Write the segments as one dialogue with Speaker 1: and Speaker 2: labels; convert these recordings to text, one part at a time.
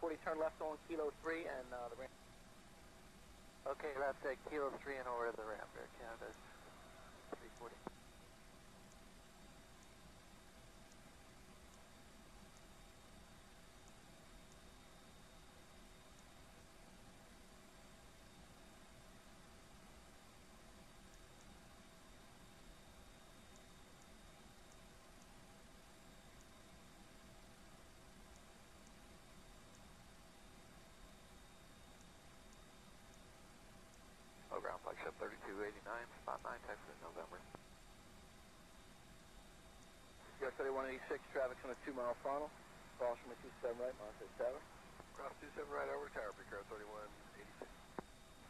Speaker 1: 340, turn left on Kilo 3 and uh, the ramp.
Speaker 2: Okay, left at Kilo 3 and over to the ramp, Air Canada's 340. 3289, spot 9, Texas, November.
Speaker 1: US 3186, traffic on the 2 mile funnel. Cross from 27 right, Monte Tower.
Speaker 3: Cross 27 right over tower, Picard 3186.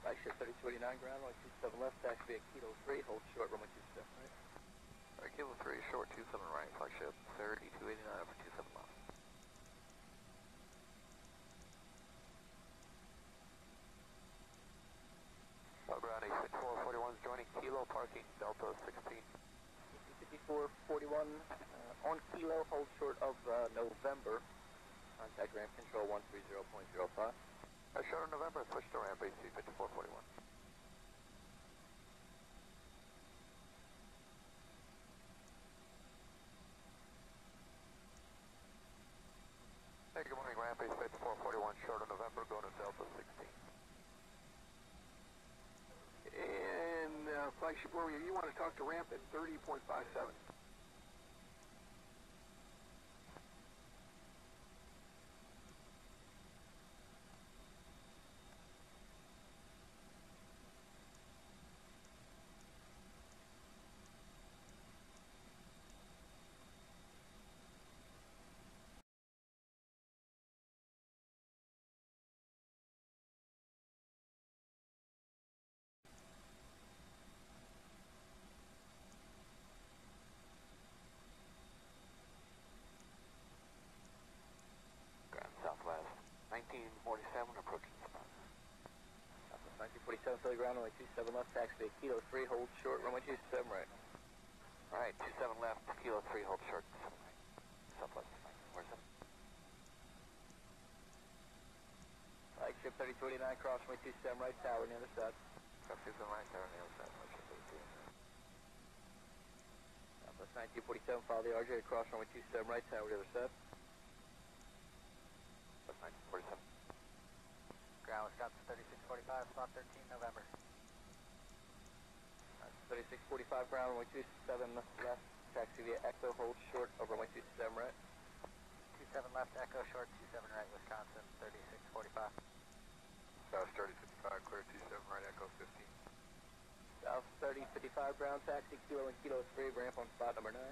Speaker 1: Flagship 3289, ground runway 27 left, taxi at Kilo 3, hold short, runway 27 right.
Speaker 2: Alright, Kilo 3, short 27 right, flagship 3289 over 27 left. Oh, ground 86441 is joining Kilo, parking Delta 16.
Speaker 1: 5441 uh, on Kilo, hold short of uh, November. Contact ramp control 130.05.
Speaker 2: Uh, short of November, switch to ramp AC 5441. Hey, good morning, ramp AC 5441, short of November, going to Delta 16.
Speaker 3: Flagship Romeo, you want to talk to ramp at 30.57.
Speaker 2: Ground Southwest, 1947, approaching spot.
Speaker 1: Southwest 1947, Philly ground runway 27 left, taxi Kilo 3, hold short, runway 27 right.
Speaker 2: Alright, 27 left, Kilo 3, hold short, 7 right. Southwest, where's it?
Speaker 1: Flagship 3289, cross runway 27 right, tower on the other.
Speaker 2: Cross 27 right there on the other flagship 3289.
Speaker 1: Southwest 1947, follow the RJ across runway 27 right, tower on the other side.
Speaker 2: That's 1947.
Speaker 4: Ground Wisconsin 3645, spot 13, November.
Speaker 1: 3645 ground, runway 27 left, taxi via Echo, hold short over runway 27 right.
Speaker 4: 27 left, Echo short, 27 right, Wisconsin 3645.
Speaker 3: South 3055, clear 27 right, Echo 15.
Speaker 1: South 3055 ground, taxi Kilo and Kilo 3, ramp on spot number 9.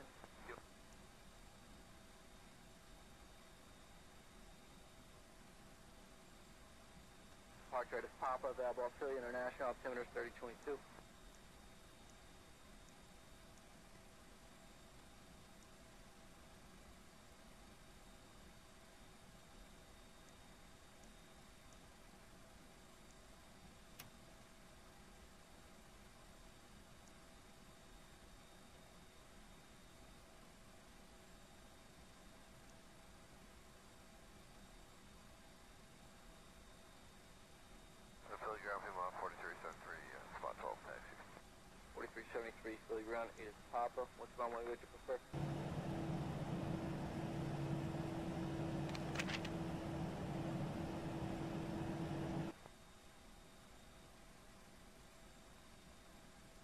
Speaker 1: Park rate is Papa, available Australia International, altimeter 3022.
Speaker 3: Uh, Philly ground, Pima 4373, uh, spot 12, taxi.
Speaker 1: 4373 Philly ground is Papa. Which runway would you prefer?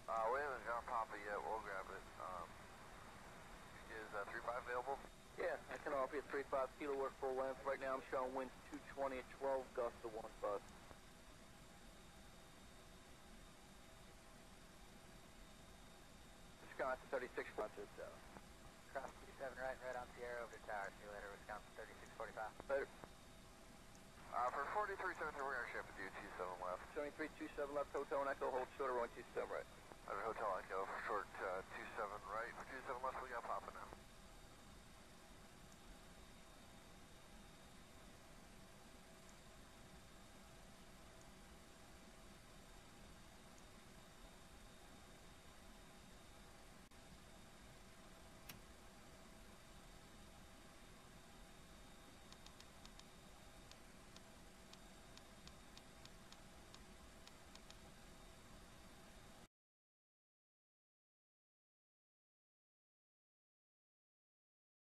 Speaker 3: Uh, we haven't got Papa yet, we'll grab it. Um, is uh, 35 available?
Speaker 1: Yeah, I can offer you 35 kilo work full length. Right now I'm showing winds 220 at 12, gusts of 15. Wisconsin 36 fronted, so.
Speaker 4: Cross 27 right, right on Sierra over to tower. See you later, Wisconsin 3645.
Speaker 1: Later.
Speaker 3: Uh, for 4373, we're going to ship with you, 27 left.
Speaker 1: Showing 327 left, hotel and echo, hold short, runway 27 right.
Speaker 3: Under Hotel Echo, for short uh,